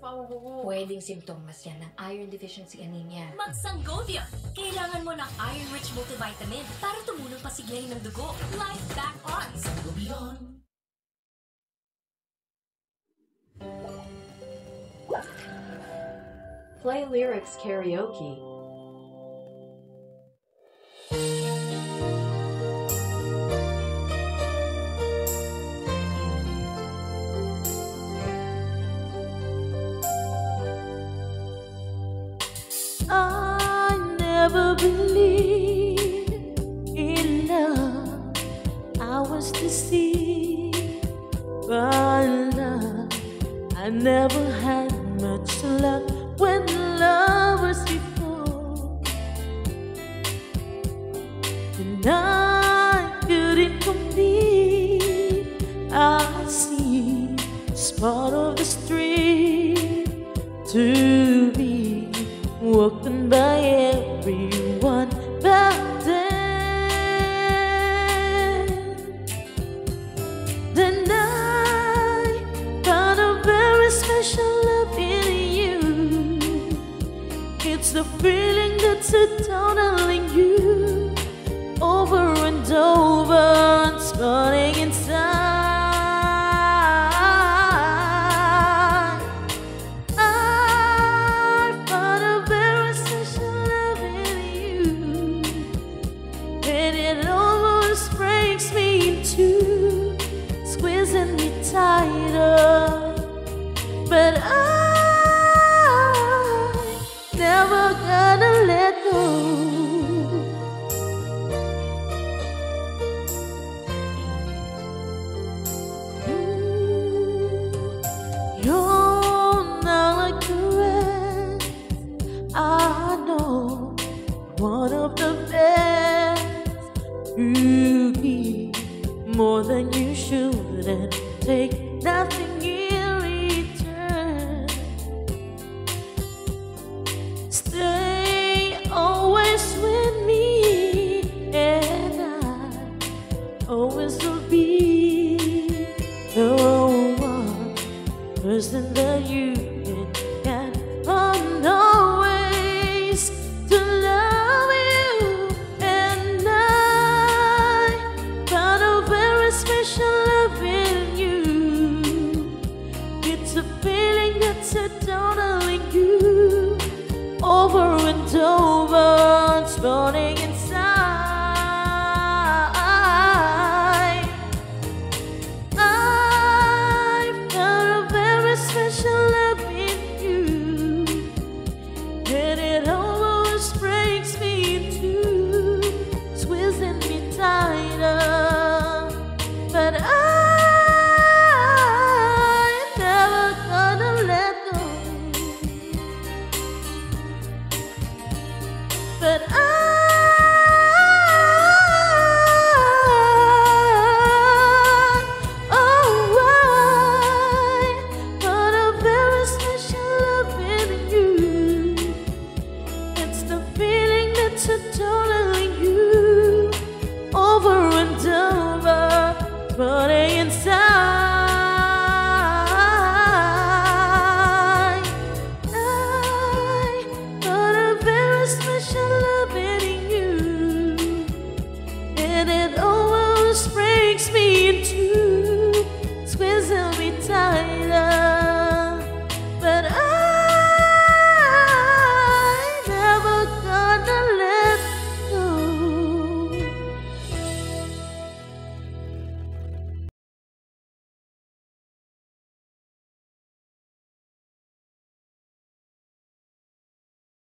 pa ako kuko. Pwedeng simptomas yan ng iron deficiency anemia. Mag-Sangovion! Kailangan mo ng iron-rich multivitamin para tumulong pasiglayin ng dugo. Life back on! Sangovion! Play lyrics karaoke. Never believed in love. I was deceived by love. I never had much luck when love was before. And I couldn't believe I see spot of the street to one of the best. You give more than you should and take nothing in return. Stay always with me, and I always will be the one person that you over, totally you, over and over, running